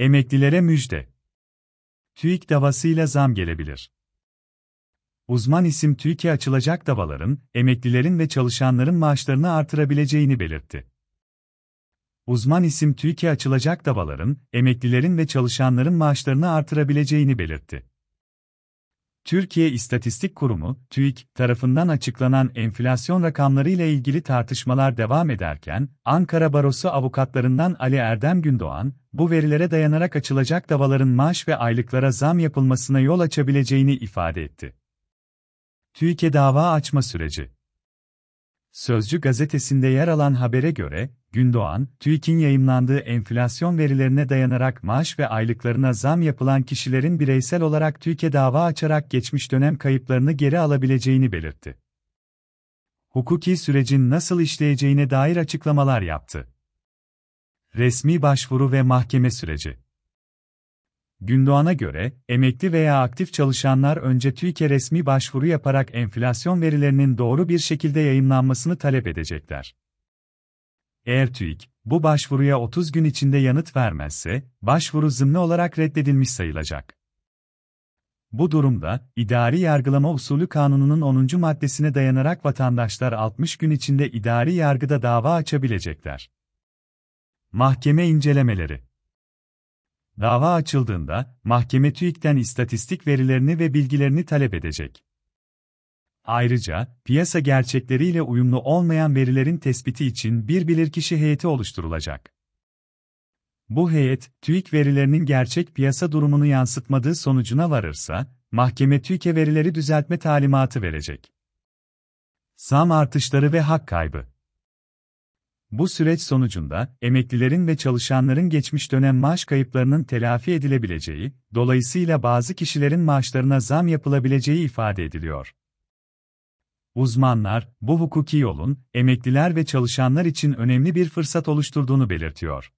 Emeklilere müjde. TÜİK davasıyla zam gelebilir. Uzman isim TÜİK'e açılacak davaların, emeklilerin ve çalışanların maaşlarını artırabileceğini belirtti. Uzman isim TÜİK'e açılacak davaların, emeklilerin ve çalışanların maaşlarını artırabileceğini belirtti. Türkiye İstatistik Kurumu, TÜİK, tarafından açıklanan enflasyon rakamları ile ilgili tartışmalar devam ederken, Ankara Barosu avukatlarından Ali Erdem Gündoğan, bu verilere dayanarak açılacak davaların maaş ve aylıklara zam yapılmasına yol açabileceğini ifade etti. TÜİK'e dava açma süreci Sözcü gazetesinde yer alan habere göre, Gündoğan, TÜİK'in yayımlandığı enflasyon verilerine dayanarak maaş ve aylıklarına zam yapılan kişilerin bireysel olarak TÜİK'e dava açarak geçmiş dönem kayıplarını geri alabileceğini belirtti. Hukuki sürecin nasıl işleyeceğine dair açıklamalar yaptı. Resmi başvuru ve mahkeme süreci Gündoğan'a göre, emekli veya aktif çalışanlar önce TÜİK'e resmi başvuru yaparak enflasyon verilerinin doğru bir şekilde yayınlanmasını talep edecekler. Eğer TÜİK, bu başvuruya 30 gün içinde yanıt vermezse, başvuru zımni olarak reddedilmiş sayılacak. Bu durumda, idari yargılama usulü kanununun 10. maddesine dayanarak vatandaşlar 60 gün içinde idari yargıda dava açabilecekler. Mahkeme incelemeleri Dava açıldığında, mahkeme TÜİK'ten istatistik verilerini ve bilgilerini talep edecek. Ayrıca, piyasa gerçekleriyle uyumlu olmayan verilerin tespiti için bir bilirkişi heyeti oluşturulacak. Bu heyet, TÜİK verilerinin gerçek piyasa durumunu yansıtmadığı sonucuna varırsa, mahkeme TÜİK'e verileri düzeltme talimatı verecek. Zam artışları ve hak kaybı bu süreç sonucunda, emeklilerin ve çalışanların geçmiş dönem maaş kayıplarının telafi edilebileceği, dolayısıyla bazı kişilerin maaşlarına zam yapılabileceği ifade ediliyor. Uzmanlar, bu hukuki yolun, emekliler ve çalışanlar için önemli bir fırsat oluşturduğunu belirtiyor.